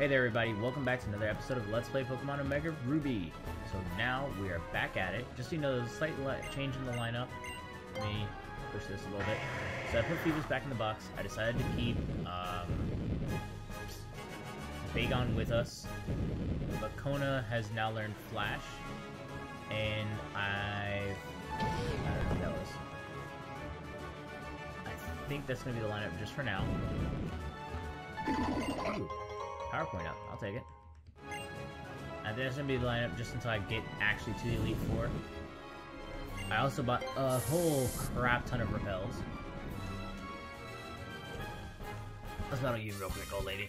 Hey there everybody, welcome back to another episode of Let's Play Pokemon Omega Ruby. So now we are back at it. Just so you know, there's a slight change in the lineup. Let me push this a little bit. So I put Phoebus back in the box. I decided to keep um, Bagon with us. But Kona has now learned Flash. And I've... I don't know who that was. I think that's going to be the lineup just for now. PowerPoint up. I'll take it. And there's gonna be the lineup just until I get actually to the Elite Four. I also bought a whole crap ton of repels. Let's battle you real quick, old lady.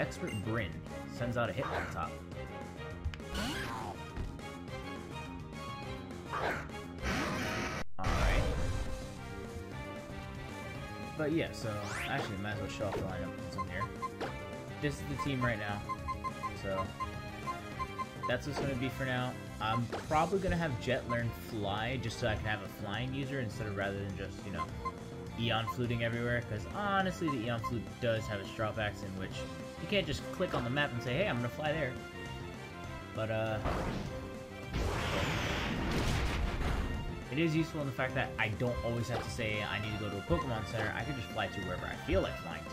Expert Bryn sends out a Hitmontop. But yeah, so actually, might as well show off the lineup that's in here. This is the team right now. So that's what's going to be for now. I'm probably going to have Jet learn Fly just so I can have a flying user instead of rather than just, you know, Eon fluting everywhere. Because honestly, the Eon flute does have its drawbacks in which you can't just click on the map and say, hey, I'm going to fly there. But, uh, it is useful in the fact that I don't always have to say I need to go to a Pokemon Center. I can just fly to wherever I feel like flying to.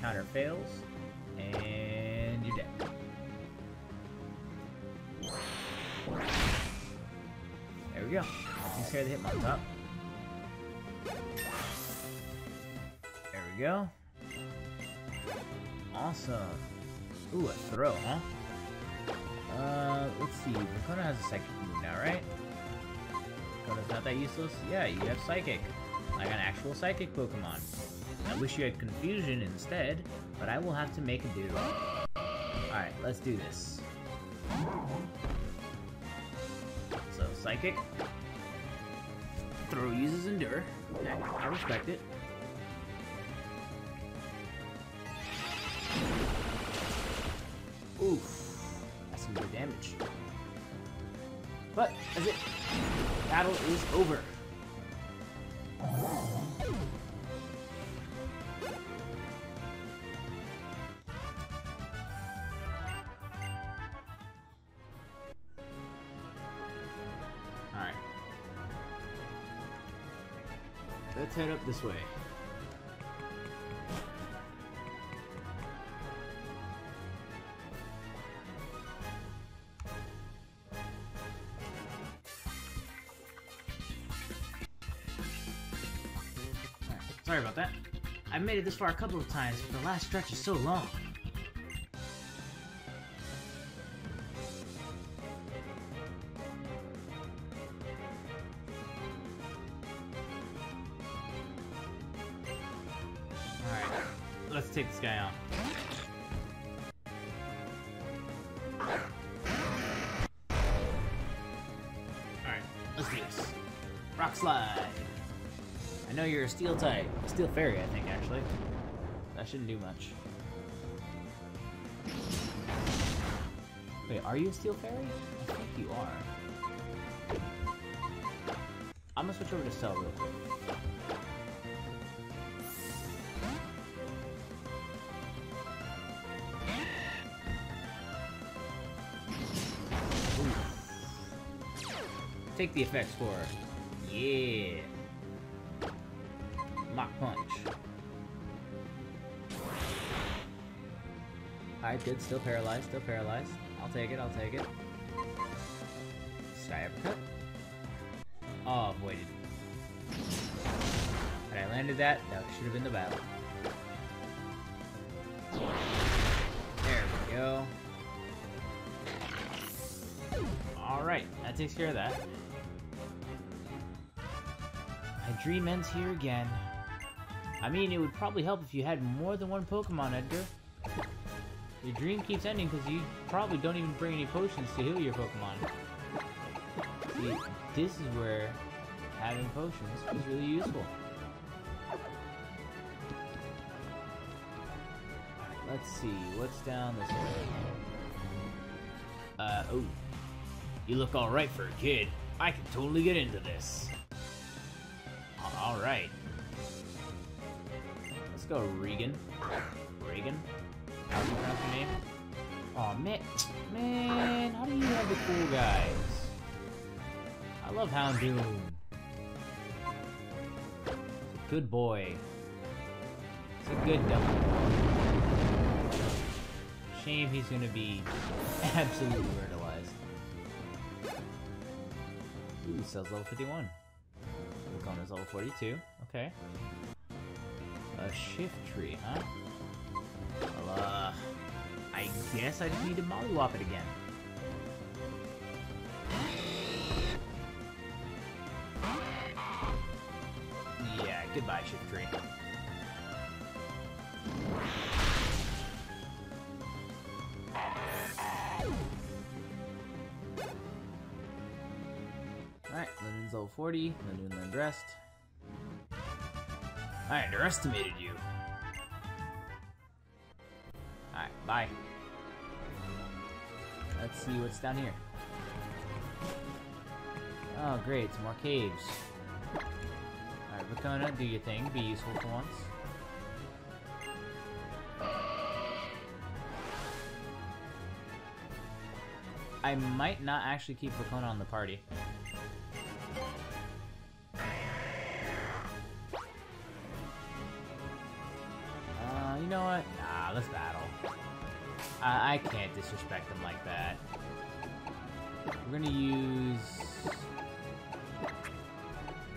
Counter fails, and you're dead. There we go. Takes care of the Hitmontop. There we go. Awesome. Ooh, a Throh, huh? Uh, let's see. Rakona has a psychic move now, right? Rakona's not that useless? Yeah, you have psychic. Like an actual psychic Pokemon. I wish you had confusion instead, but I will have to make a do. Alright, let's do this. So, psychic. Throh uses endure. I respect it. But, as it, battle is over. Alright. Let's head up this way. Made it this far a couple of times, but the last stretch is so long. Alright, let's take this guy out. Alright, let's do this. Rock slide! I know you're a steel type. A Steel fairy, I think, actually. That shouldn't do much. Wait, are you a steel fairy? I think you are. I'm gonna switch over to Cell real quick. Take the effects for Yeah. Good. Still paralyzed. Still paralyzed. I'll take it. I'll take it. Sky Uppercut. Oh, avoided. I landed that, that should have been the battle. There we go. Alright, that takes care of that. My dream ends here again. I mean, it would probably help if you had more than one Pokemon, Edgar. Your dream keeps ending because you probably don't even bring any potions to heal your Pokemon. See, this is where having potions is really useful. Let's see, what's down this way? Uh, oh. You look alright for a kid. I can totally get into this. Alright. Let's go, Regan. Regan? Oh, man. Man, how do you have the cool guys? I love Houndoom. Good boy. It's a good double. Shame he's gonna be absolutely murderized. Ooh, sells level 51. Lucaona's level 42. Okay. A shift tree, huh? Guess I just need to mollywop it again. Yeah, goodbye, Shiftry. Alright, Linden's level 40, Linden learned rest. I underestimated you. Alright, bye. Let's see what's down here. Oh, great, some more caves. Alright, Vicona, do your thing. Be useful for once. I might not actually keep Vicona on the party.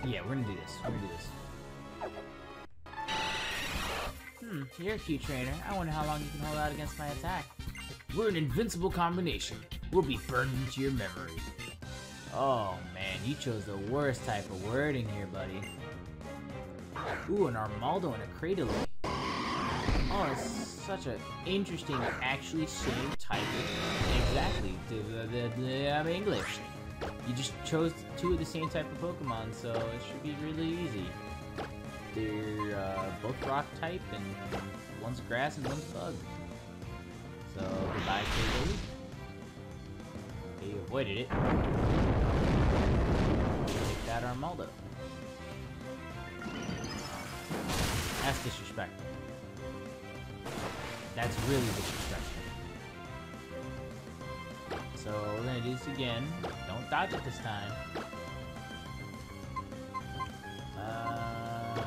Yeah, we're gonna do this. We're gonna do this. Hmm, you're a cute trainer. I wonder how long you can hold out against my attack. We're an invincible combination. We'll be burned into your memory. Oh man, you chose the worst type of wording here, buddy. Ooh, an Armaldo and a Cradily. Oh, it's such an interesting, actually same type of exactly the, the, the um, English. You just chose two of the same type of Pokemon, so it should be really easy. They're uh, both rock type, and one's grass and one's bug. So goodbye, K He avoided it. Take that Armaldo. That's disrespectful. That's really disrespectful. So we're gonna do this again. Don't dodge it this time. Uh,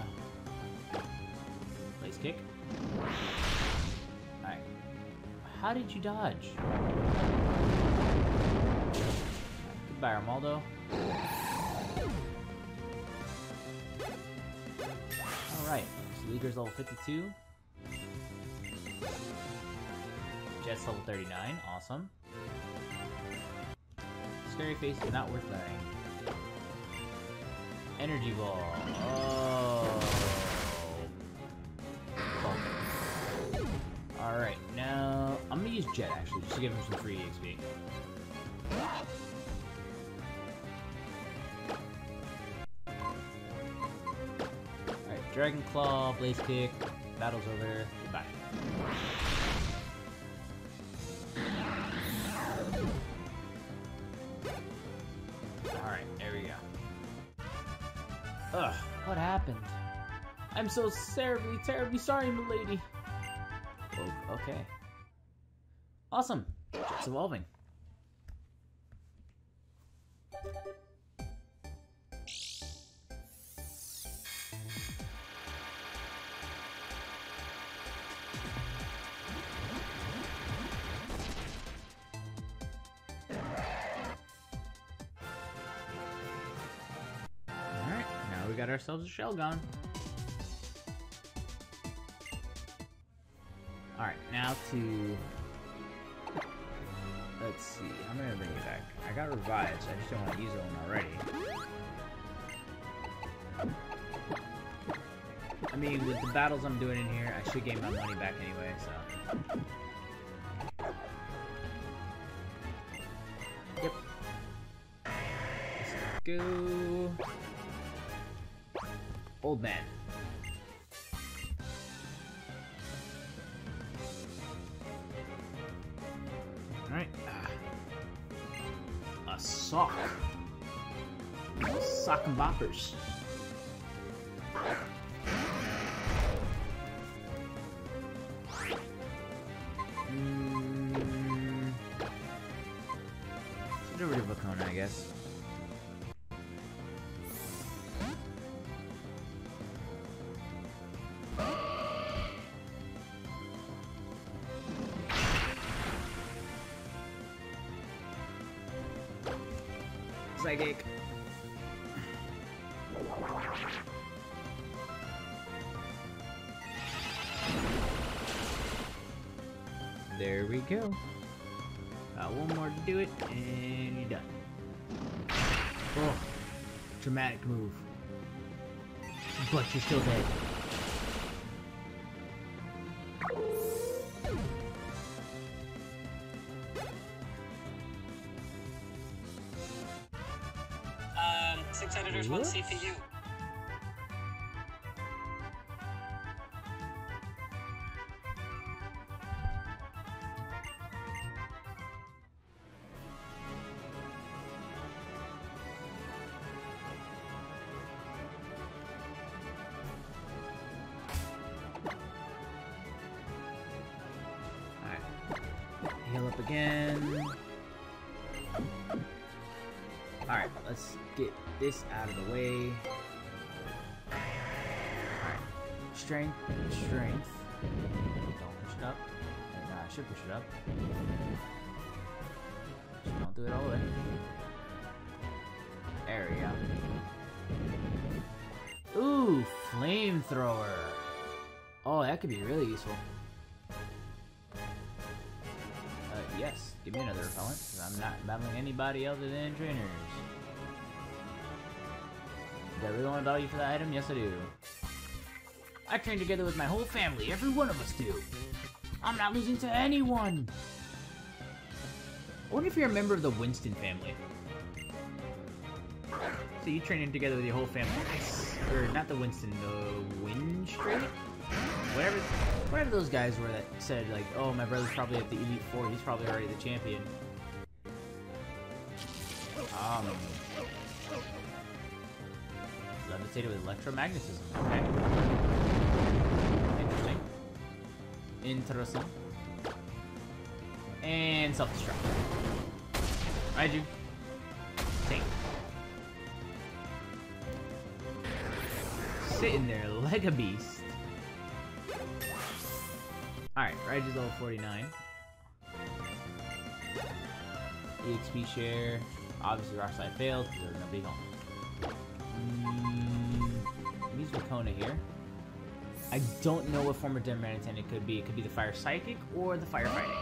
Blaze Kick. Alright. How did you dodge? Goodbye, Armaldo. Alright, so Leader's level 52. Jet's level 39, awesome. Scary face is not worth learning. Energy ball. Oh. Alright, now I'm gonna use Jet actually, just to give him some free XP. Alright, Dragon Claw, Blaze Kick, battle's over, I'm so terribly, terribly sorry, milady. Oh, okay. Awesome. It's evolving. Now we got ourselves a Shelgon. To... Let's see, I'm gonna bring it back. I got revives, I just don't want to use one already. I mean, with the battles I'm doing in here, I should gain my money back anyway, so... Yep. Let's go guess. Psychic. There we go. Got one more to do it, and dramatic move. But you're still dead. Um, six editors, one CPU. Again. Alright, let's get this out of the way. Strength, strength. Don't push it up. And, uh, I should push it up. Just don't do it all the way. There we go. Ooh, flamethrower. Oh, that could be really useful. Give me another repellent, 'cause I'm not battling anybody other than trainers. Do I really want to battle you for that item? Yes, I do. I train together with my whole family, every one of us do. I'm not losing to anyone! I wonder if you're a member of the Winston family. So you training together with your whole family. Or not the Winston, the Winstrate? Whatever, whatever those guys were that said like, "Oh, my brother's probably at the Elite Four. He's probably already the champion." Um, levitated with electromagnetism. Okay. Interesting. Interesting. And self-destruct. Raiju. Take. Sitting there like a beast. Alright, Raiju's level 49. EXP share. Obviously, Rock Slide failed because was nobody home. Mm, use Vakona here. I don't know what form of Darmanitan it could be. It could be the Fire Psychic or the Firefighting.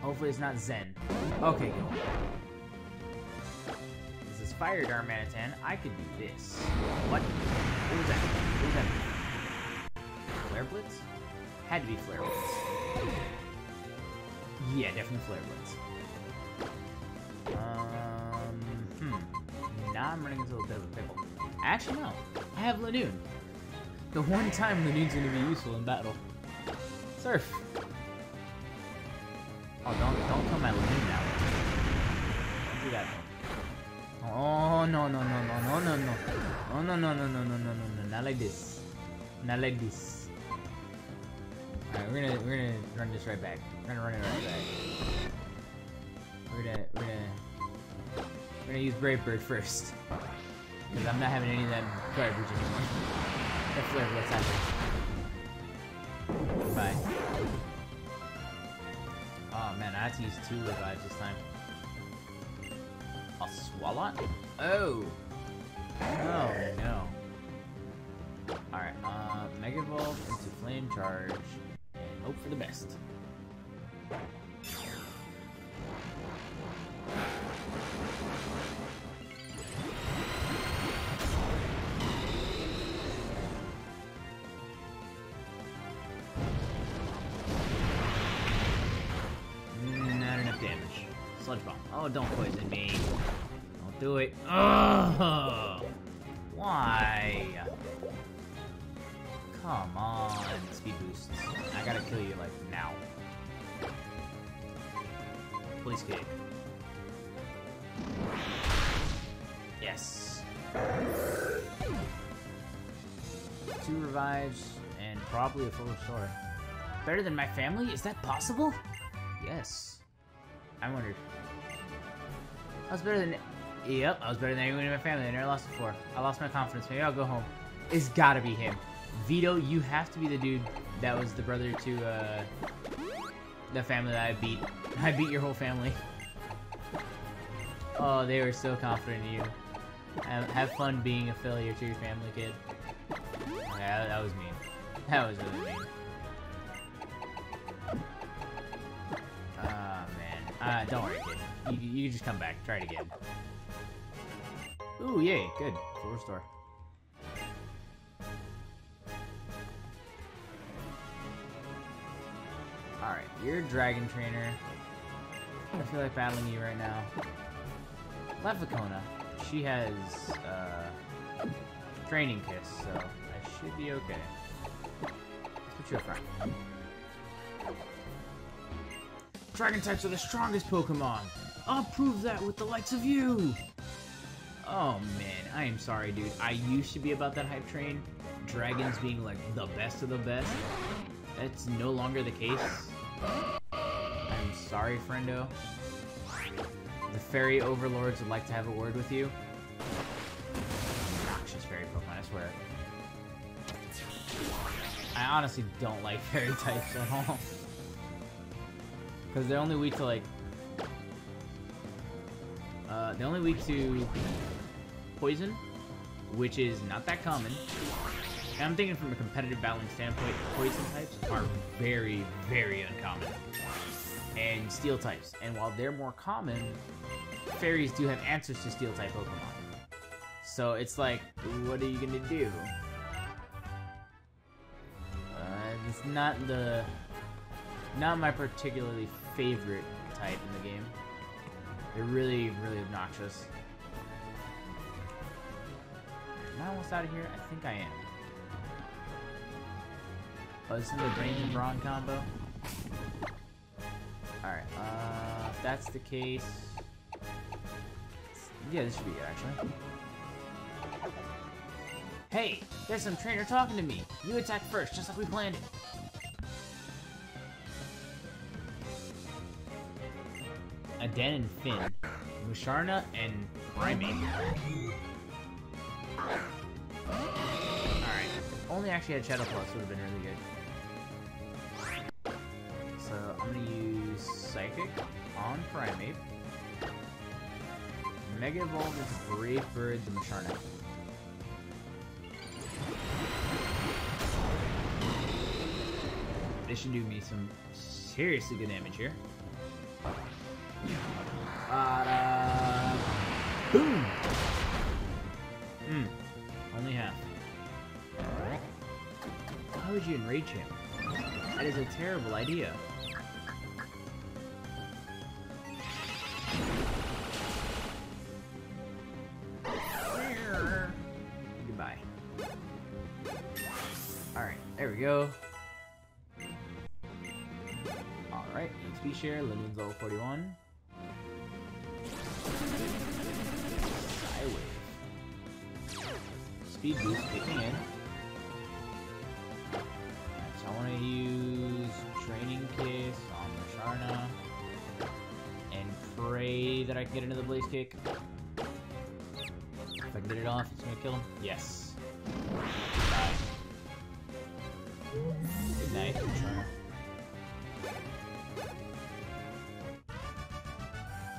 Hopefully it's not Zen. Okay. This is Fire Darmanitan. I could do this. What? What was that? What was that? Flare Blitz? Had to be Flare Blitz. Yeah, definitely Flare Blitz. Um, hmm. Now I'm running into a bit of a pickle. Actually, no. I have Lanoon. The one time Lanoon's gonna be useful in battle. Surf. Oh, don't don't kill my Lanoon now. Don't do that. Oh no no no no no no no. Oh no no no no no no no no not like this. Not like this. Alright, we're gonna we're gonna run this right back. We're gonna run it right back. We're gonna we're gonna we're gonna use Brave Bird first. Because I'm not having any of that garbage anymore. That flare out there. Goodbye. Oh man, I have to use two revives this time. A Swalot? Oh! Oh no. Alright, uh, Mega Evolve into Flame Charge hope for the best. Mm, Not enough damage. Sludge Bomb. Oh, don't poison me. Don't do it. Ugh! Why? Come on, speed boosts. I gotta kill you, like, now. Blaze Kick. Yes. Two revives and probably a full restore. Better than my family? Is that possible? Yes. I wondered. I was better than. Yep, I was better than anyone in my family. I never lost before. I lost my confidence. Maybe I'll go home. It's gotta be him. Vito, you have to be the dude that was the brother to uh, the family that I beat. I beat your whole family. Oh, they were so confident in you. Have, fun being a failure to your family, kid. Yeah, that was mean. That was really mean. Ah, man. Uh, don't worry, kid. You, you just come back. Try it again. Ooh, yay. Good. Full restore. Alright, you're a dragon trainer. I feel like battling you right now. Levicona. She has, uh, Draining Kiss, so I should be okay. Let's put you up front. Dragon types are the strongest Pokemon! I'll prove that with the likes of you! Oh man, I am sorry, dude. I used to be about that hype train. Dragons being like the best of the best. That's no longer the case. I'm sorry, friendo. The fairy overlords would like to have a word with you. Obnoxious fairy Pokemon, I swear. I honestly don't like fairy types at all. Because they're only weak to like... Uh, they're only weak to poison, which is not that common. And I'm thinking from a competitive battling standpoint, poison types are very, very uncommon. And steel types. And while they're more common, fairies do have answers to steel type Pokemon. So it's like, what are you gonna do? Uh, it's not the, not my particularly favorite type in the game. They're really, really obnoxious. Am I almost out of here? I think I am. Oh, this is the Brains and Brawn combo? Alright, uh, if that's the case... Yeah, this should be it, actually. Hey! There's some trainer talking to me! You attack first, just like we planned it! Aden and Finn. Musharna and Primeape. Alright. Only actually had Shadow Plus would have been really good. I'm gonna use Psychic on Primeape. Mega Evolve is Brave Bird the Musharna. This should do me some seriously good damage here. Uh, boom! Hmm. Only half. Why would you enrage him? That is a terrible idea. Share, Limited level 41. Skywave. Speed boost kicking in. So I want to use Draining Kiss on Musharna. And pray that I can get into the Blaze Kick. If I can get it off, it's gonna kill him. Yes. Good night,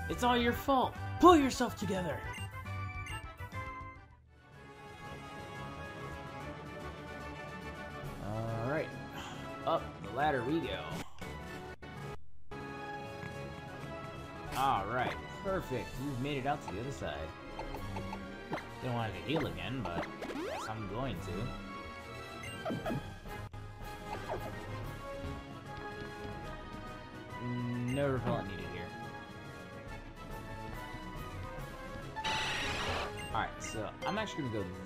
It's all your fault. Pull yourself together. All right, up the ladder we go. All right, perfect. You've made it out to the other side. Don't want to heal again, but I guess I'm going to.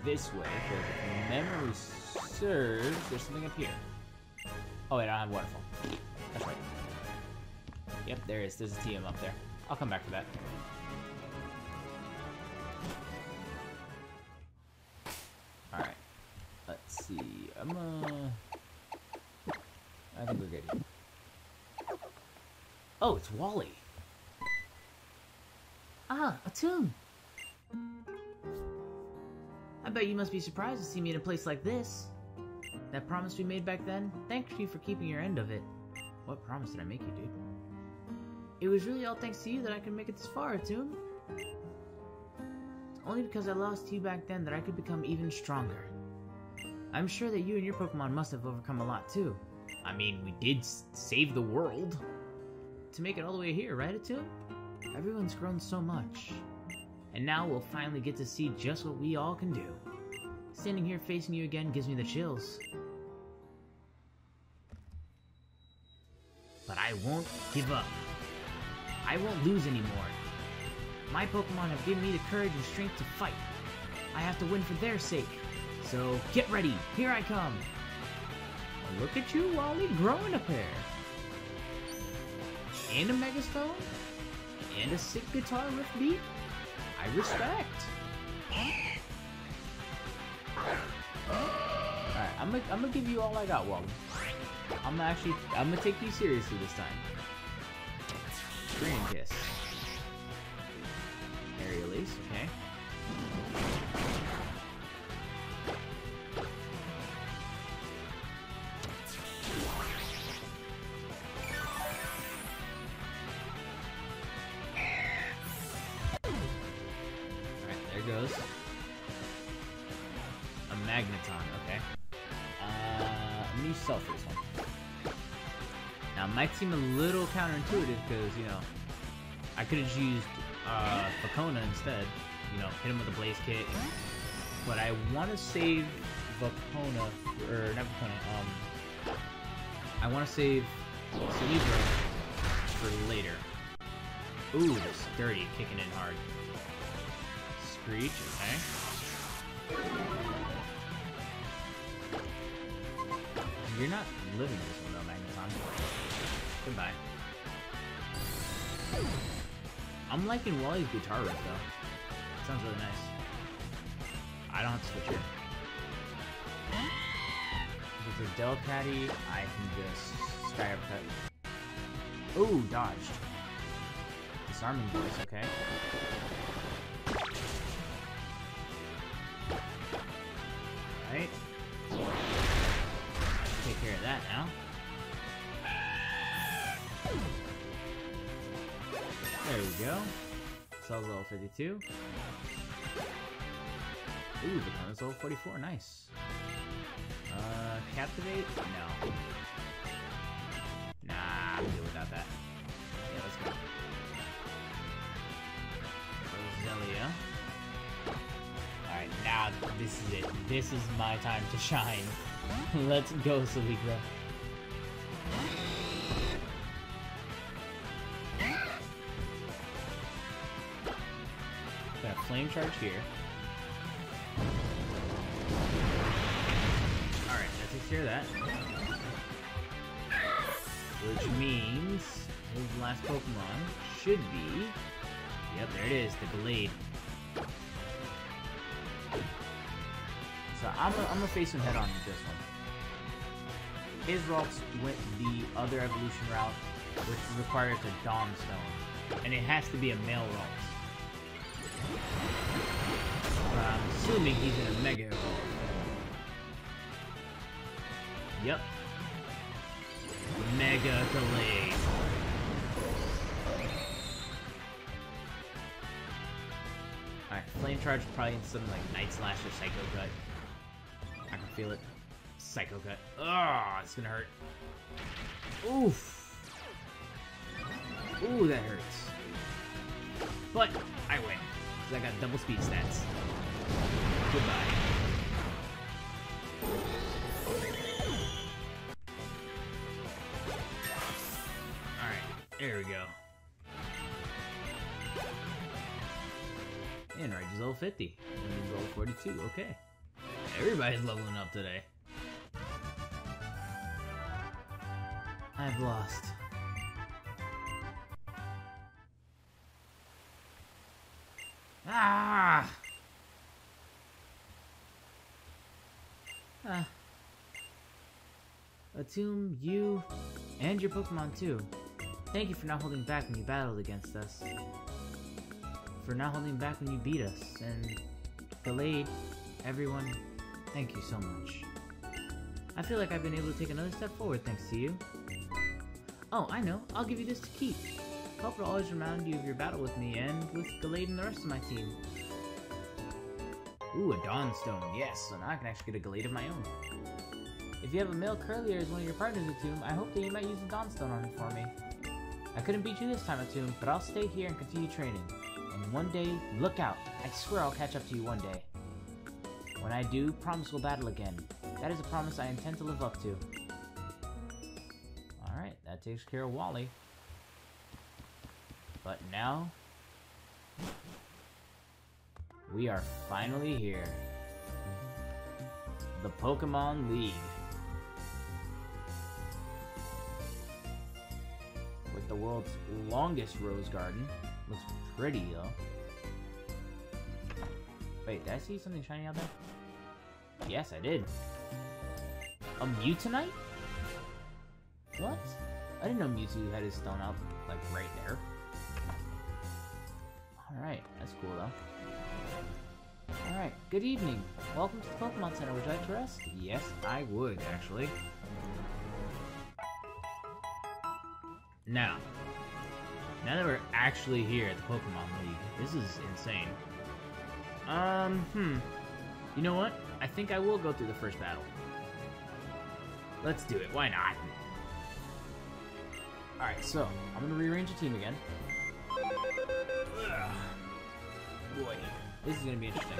this way, because if memory serves, there's something up here. Oh, wait, I don't have waterfall. That's right. Yep, there is. There's a TM up there. I'll come back for that. Alright. Let's see. I'm, uh... I think we're good. Oh, it's Wally. Ah, a tune! I bet you must be surprised to see me in a place like this. That promise we made back then, thanks you for keeping your end of it. What promise did I make you, dude? It was really all thanks to you that I could make it this far, Tomb. It's only because I lost you back then that I could become even stronger. I'm sure that you and your Pokemon must have overcome a lot too. I mean, we did save the world. To make it all the way here, right, Atum? Everyone's grown so much. And now we'll finally get to see just what we all can do. Standing here facing you again gives me the chills. But I won't give up. I won't lose anymore. My Pokemon have given me the courage and strength to fight. I have to win for their sake. So get ready, here I come. Look at you, Wally, growing a pair. And a Megastone? And a sick guitar riff beat? I respect. Alright, I'm gonna I'm gonna give you all I got, Wally. I'm gonna actually I'm gonna take you seriously this time. Screen kiss. Aerial Ace, okay. Counterintuitive because, you know, I could have used uh, instead. You know, hit him with a Blaze Kick. But I want to save Vakona, or not Vakona, um, I want to save Celebro for later. Ooh, this dirty kicking in hard. Screech, okay. You're not living this one though, Magneton. Goodbye. I'm liking Wally's guitar riff though. Sounds really nice. I don't have to switch here. It's a Delcatty, I can just Sky Uppercut. Ooh, dodged. Disarming voice, okay. Right. Take care of that now. There we go. Cells level 52. Ooh, the opponent's level 44. Nice. Uh, Captivate? No. Nah, I'm good without that. Yeah, let's go. Roselia. Alright, now this is it. This is my time to shine. Let's go, Celicra. Flame charge here. Alright, that takes care of that. Which means his last Pokemon should be. Yep, there it is, the Gallade. So I'm gonna, face him head on with this one. His Ralts went the other evolution route, which requires a Dawn Stone. And it has to be a male Ralts. I'm assuming he's in a Mega Evolve. Yep. Mega Gallade. Alright, Flame Charge probably in something like Night Slash or Psycho Cut. I can feel it. Psycho Cut. Ah, it's gonna hurt. Oof. Ooh, that hurts. But. Because I got double speed stats. Goodbye. Alright, there we go. And Reggie's level 50. And he's level 42. Okay. Everybody's leveling up today. I've lost. Ah! Ah. Atum, you, and your Pokemon too. Thank you for not holding back when you battled against us. For not holding back when you beat us. And Gallade, everyone, thank you so much. I feel like I've been able to take another step forward thanks to you. Oh, I know. I'll give you this to keep. It'll always remind you of your battle with me and with Gallade and the rest of my team. Ooh, a Dawnstone, yes, so now I can actually get a Gallade of my own. If you have a male Kirlia as one of your partners, Atum, I hope that you might use the Dawnstone on it for me. I couldn't beat you this time, Atum, but I'll stay here and continue training. And one day, look out, I swear I'll catch up to you one day. When I do, promise we'll battle again. That is a promise I intend to live up to. Alright, that takes care of Wally. But now, we are finally here. The Pokemon League. With the world's longest rose garden. Looks pretty, though. Wait, did I see something shiny out there? Yes, I did. A Mewtwonite? What? I didn't know Mewtwo had his stone out, like, right there. That's cool, though. Alright, good evening. Welcome to the Pokemon Center. Would you like to rest? Yes, I would, actually. Now, now that we're actually here at the Pokemon League, this is insane. Um, hmm. You know what? I think I will go through the first battle. Let's do it. Why not? Alright, so, I'm gonna rearrange the team again. Ugh. Boy, this is gonna be interesting.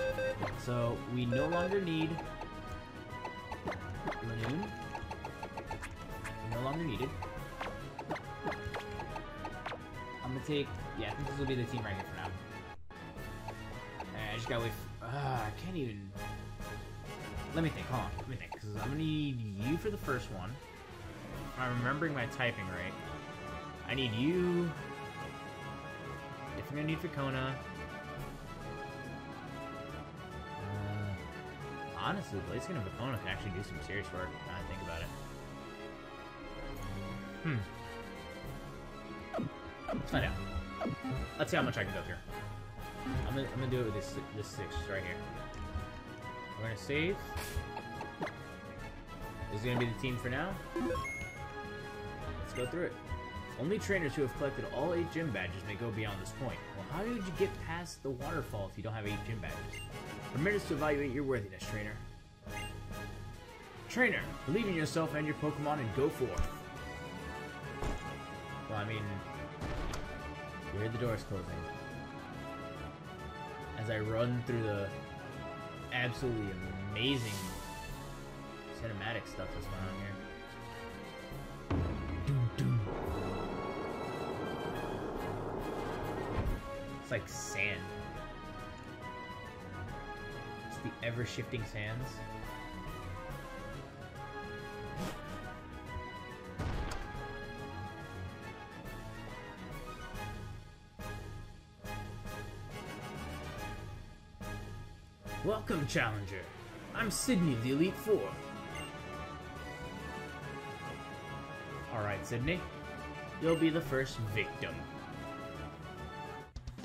So, we no longer need Lanoon. No longer needed. I'm gonna take... Yeah, I think this will be the team right here for now. I just gotta wait... For, uh, I can't even... Let me think, hold on. Let me think, because I'm gonna need you for the first one. I'm remembering my typing right. I need you... If gonna need Vicona... Uh, honestly, Blaziken and Vicona can actually do some serious work, I think about it. Hmm. Let's find out. Let's see how much I can go through. I'm gonna, I'm gonna do it with this, this six right here. We're gonna save. This is gonna be the team for now. Let's go through it. Only trainers who have collected all 8 gym badges may go beyond this point. Well, how did you get past the waterfall if you don't have 8 gym badges? Permit us to evaluate your worthiness, trainer. Trainer, believe in yourself and your Pokemon and go forth. Well, I mean, you hear the doors closing. As I run through the absolutely amazing cinematic stuff that's going on here. It's like sand. The ever-shifting sands. Welcome, Challenger. I'm Sidney of the Elite Four. Alright, Sidney. You'll be the first victim.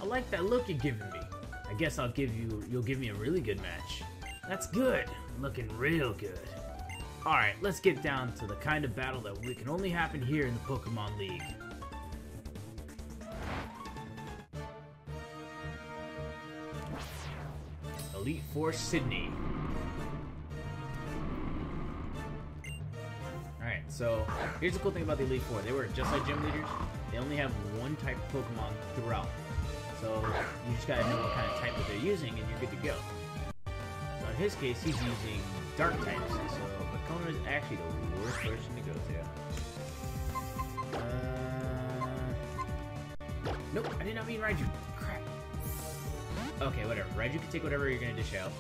I like that look you're giving me. I guess I'll give you you'll give me a really good match. That's good. Looking real good. Alright, let's get down to the kind of battle that we can only happen here in the Pokemon League. Elite Four Sidney. Alright, so here's the cool thing about the Elite Four. They were just like gym leaders. They only have one type of Pokemon throughout. So you just gotta know what kind of type that they're using and you're good to go. So in his case, he's using dark types. So Vicona is actually the worst person to go to. Uh, nope, I did not mean Raiju. Crap. Okay, whatever. Raiju can take whatever you're gonna dish out.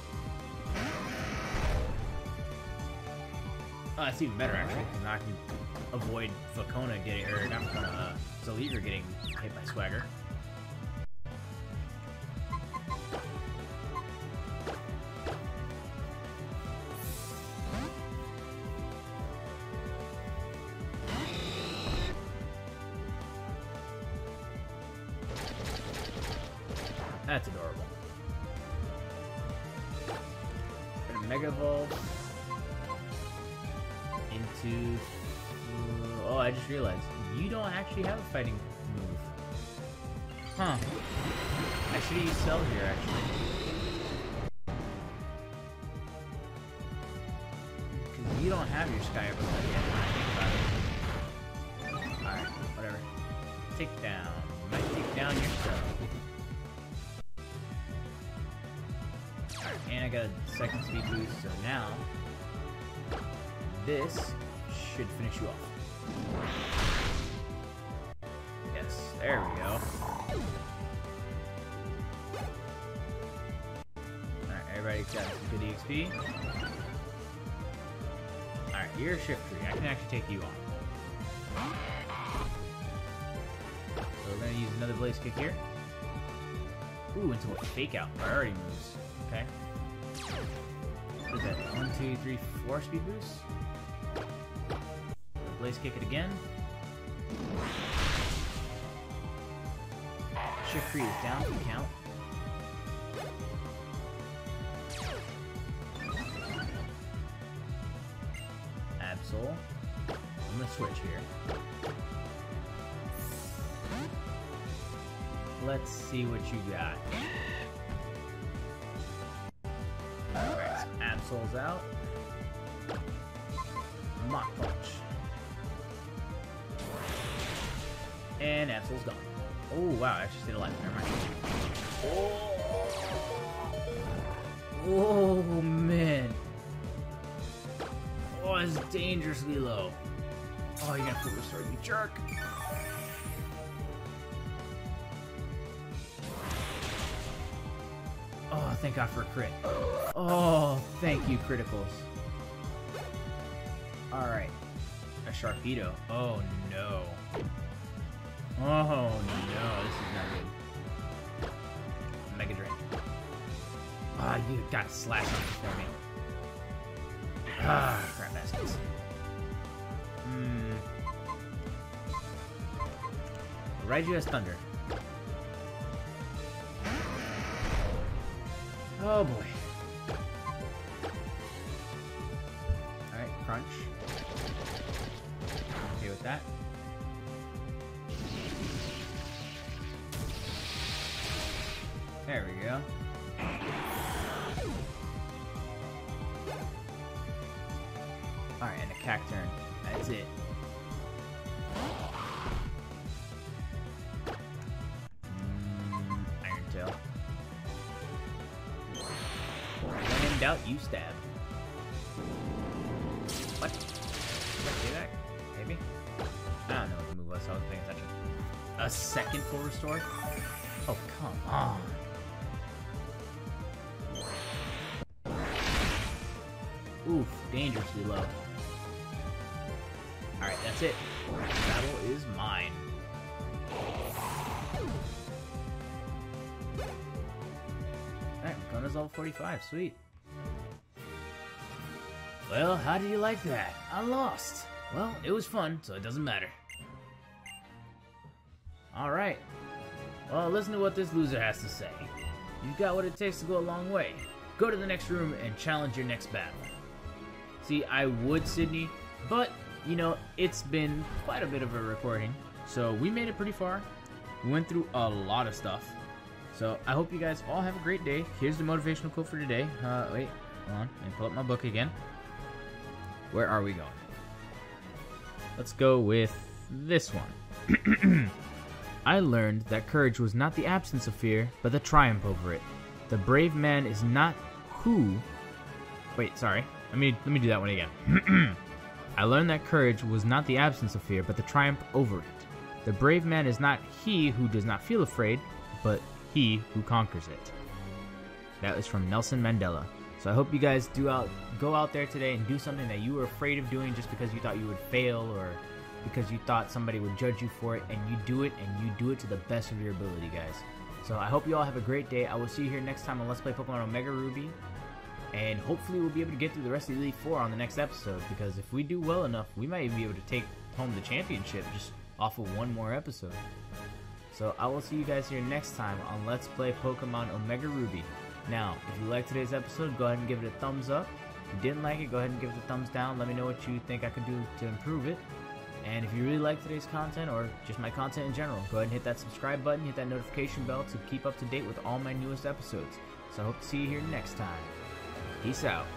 Oh, that's even better actually, because I can avoid Vicona getting, or not Vicona, uh, Zaleeger getting hit by Swagger. I just realized you don't actually have a fighting move. Huh. I should use Cell here, actually. Because you don't have your Sky Uppercut yet. Alright, whatever. Take down. You might take down yourself. And I got a second speed boost, so now this should finish you off. Yes, there we go. Alright, everybody's got some good EXP. Alright, you're a Shiftry. I can actually take you on. So we're gonna use another blaze kick here. Ooh, into a fake out. Priority moves. Okay. What is that? One, two, three, four speed boosts? Blaze kick it again. Shiftry is down count. Absol. I'm gonna switch here. Let's see what you got. Alright, Absol's out. Mach And Absol's gone. Oh, wow, I actually stayed alive. Never mind. Oh, oh man. Oh, it's dangerously low. Oh, you're gonna full restore, you jerk. Oh, thank God for a crit. Oh, thank you, criticals. Alright. A Sharpedo. Oh, no. Oh, no. This is not good. Mega Drain. Ah, you got slash on for me. Ah, crap baskets. Hmm. Raichu has Thunder. Oh boy. Alright, crunch. Okay with that. There we go. Alright, and a Cacturne. That's it. Mm, Iron Tail. When in doubt, you stab. What? Did that? Maybe? I don't know what the move was, so I wasn't paying attention. A second full restore? Oh, come on. Dangerously low. Alright, that's it. Battle is mine. Alright, Kona's level 45, sweet. Well, how do you like that? I lost. Well, it was fun, so it doesn't matter. Alright. Well, listen to what this loser has to say. You've got what it takes to go a long way. Go to the next room and challenge your next battle. See, I would, Sidney, but, you know, it's been quite a bit of a recording, so we made it pretty far. We went through a lot of stuff. So I hope you guys all have a great day. Here's the motivational quote for today. Uh, wait, hold on. Let me pull up my book again. Where are we going? Let's go with this one. I learned that courage was not the absence of fear, but the triumph over it. The brave man is not who. Wait, sorry. Let me let me do that one again. I learned that courage was not the absence of fear, but the triumph over it. The brave man is not he who does not feel afraid, but he who conquers it. That was from Nelson Mandela. So I hope you guys do out go out there today and do something that you were afraid of doing just because you thought you would fail or because you thought somebody would judge you for it and you do it and you do it to the best of your ability, guys. So I hope you all have a great day. I will see you here next time on Let's Play Pokemon Omega Ruby. And hopefully we'll be able to get through the rest of the Elite Four on the next episode because if we do well enough, we might even be able to take home the championship just off of one more episode. So I will see you guys here next time on Let's Play Pokemon Omega Ruby. Now, if you like today's episode, go ahead and give it a thumbs up If you didn't like it, go ahead and give it a thumbs down. Let me know what you think I could do to improve it. And if you really like today's content or just my content in general, go ahead and hit that subscribe button, hit that notification bell to keep up to date with all my newest episodes. So I hope to see you here next time. Peace out.